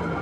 you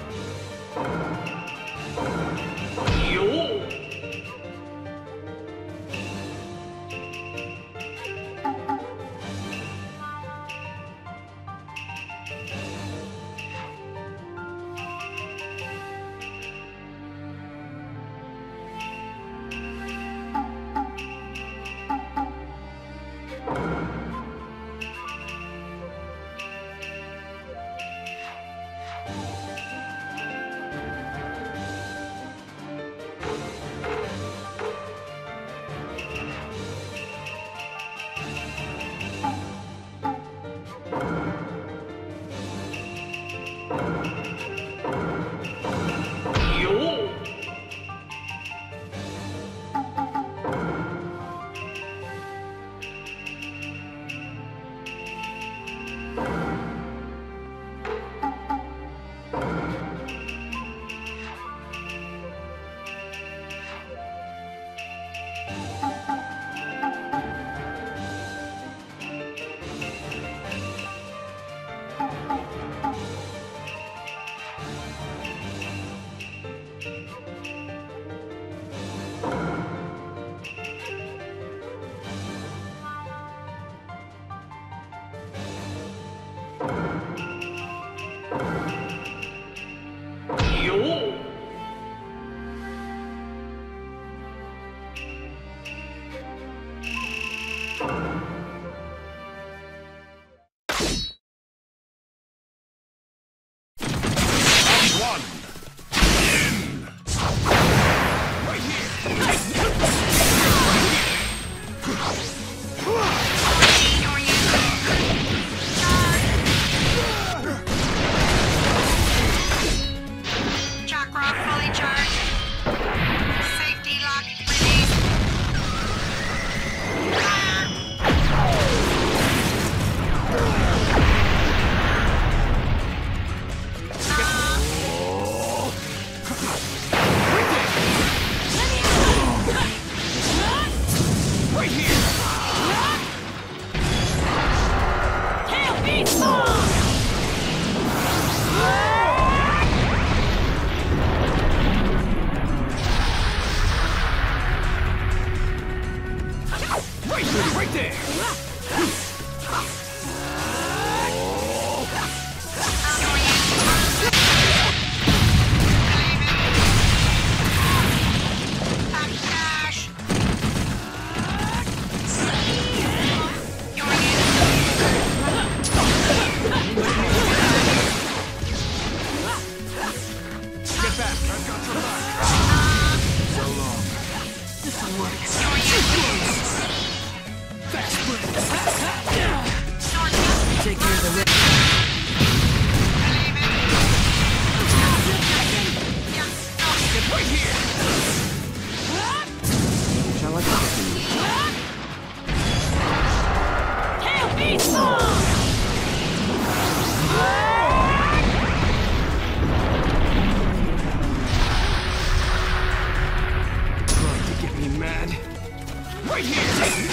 Right here!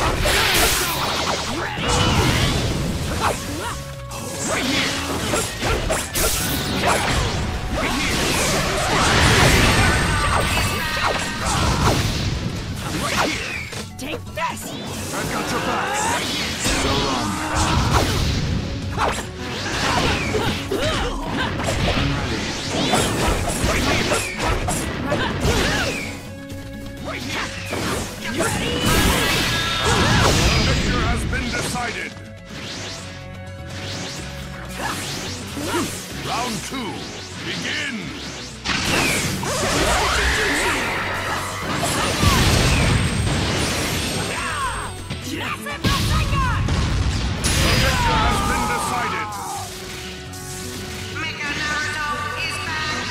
Take this! I've got your back! Right here! has been decided. Round two, has been decided. Mega Naruto is back.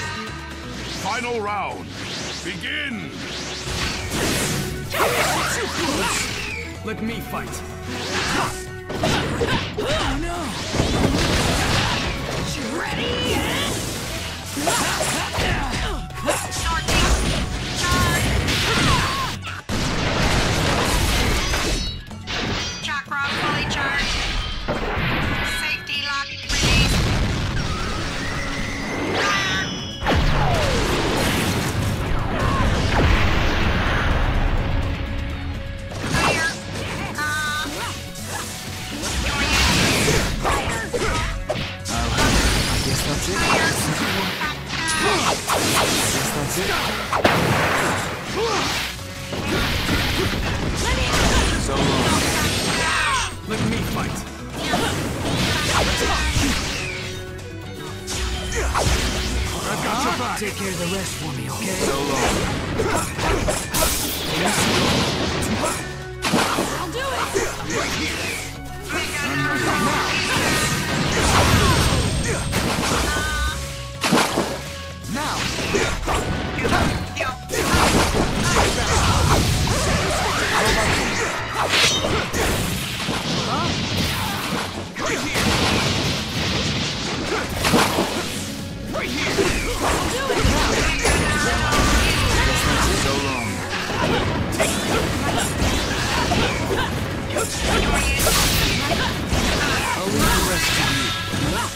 Final round, begin. Let me fight. Oh, Sorting. Rest for me, okay? So long. Now,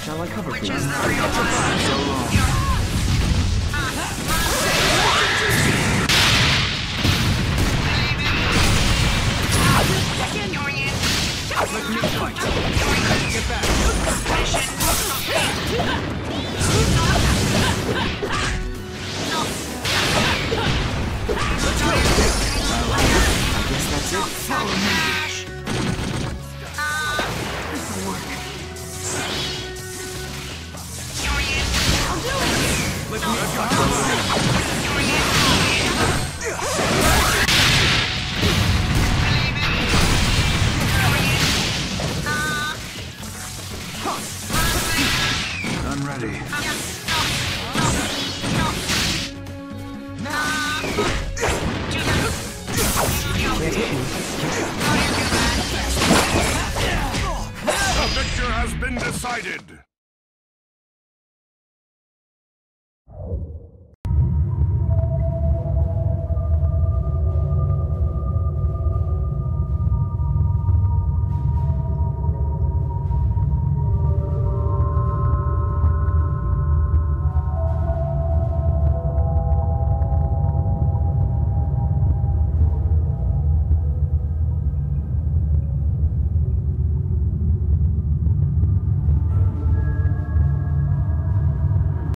Shall I cover Which is the real? So long. Ready. The victor has been decided.